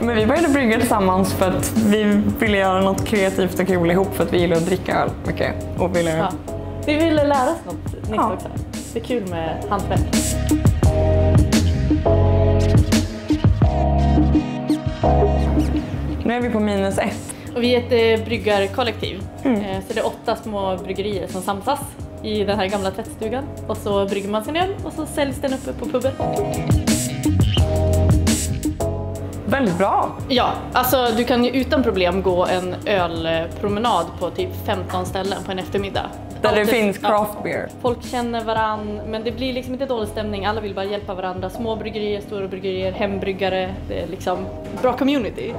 brygga tillsammans för att vi ville göra något kreativt och kul ihop för att vi gillar att dricka öl mycket. Och ville... Ja. Vi ville lära oss något nytt Ja. också. Det är kul med hantverk. Nu är vi på minus ett. Och vi är ett eh, bryggarkollektiv. Mm. Eh, Så det är åtta små bryggerier som samsas i den här gamla tvättstugan. Och så brygger man sin öl och så säljs den uppe på puben. Väldigt bra. Ja, alltså du kan ju utan problem gå en ölpromenad på typ 15 ställen på en eftermiddag. Där det Allt- finns craft beer. Folk känner varann, men det blir liksom inte dålig stämning. Alla vill bara hjälpa varandra. Små bryggerier, stora bryggerier, hembryggare. Det är liksom bra community.